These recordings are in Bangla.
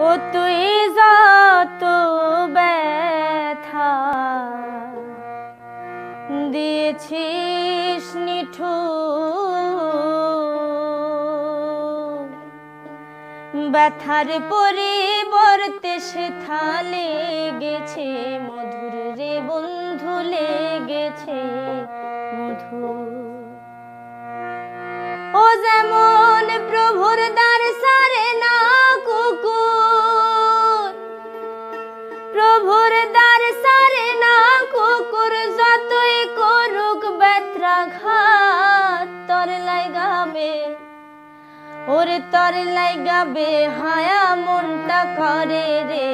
ও তুই যত ব্যথা দিয়েছিস নিঠু, ব্যথার পরিবর্তে সে থালে গেছে মধুর রে বন্ধু লেগেছে মধুর ও যেমন দ্বার সারে না, কুকুর যতই করুক ব্যত্রাঘাত তর লাগাবে ওরে তর লাগাবে হায়া মনটা করে রে।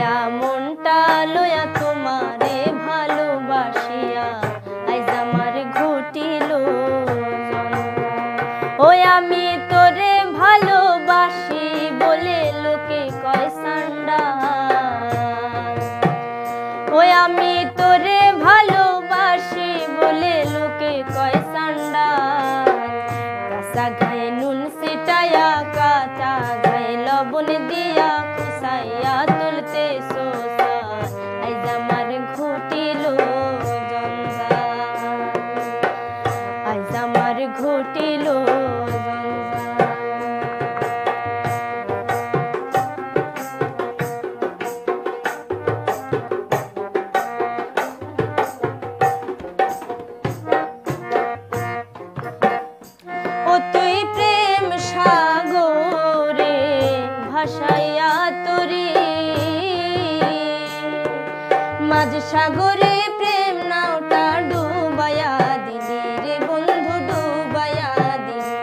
বেহায়া মনটা লয়া তোমারে ভালোবাসিয়া। আইজ আমার ঘটিল। ওই আমি তোরে ভালোবাসি বলে লোকে কয় সান্ডা ওই আমি তোরে ভালোবাসি বলে লোকে কয় সান্ডা কাঁচা গায়ে নুন সিটায়া কাঁচা গায়ে লবণ দিয়া মাঝ সাগরে প্রেম নাওটা ডুবায়া দিলি রে বন্ধু ডুবায়া দিলি।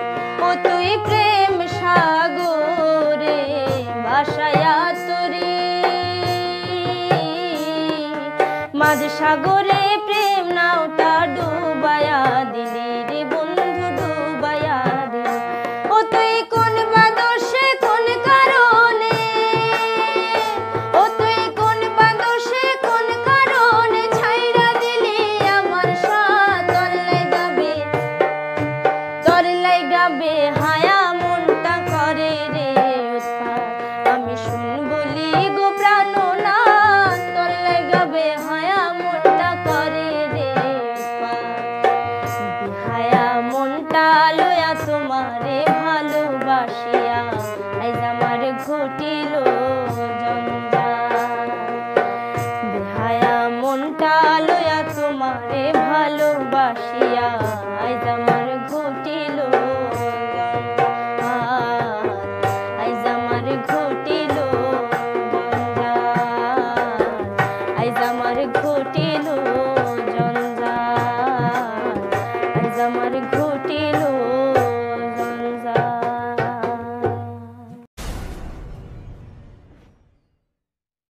ও তুই প্রেম সাগরে বাসায়া তোরে। মাঝ সাগরে লয়া তোমারে ভালোবাসিয়া আজ আমার ঘটিল আজ আমার ঘটিল আজ আমার ঘটিল